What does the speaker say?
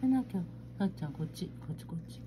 べなきゃ。あっちゃん、こっち、こっち、こっち。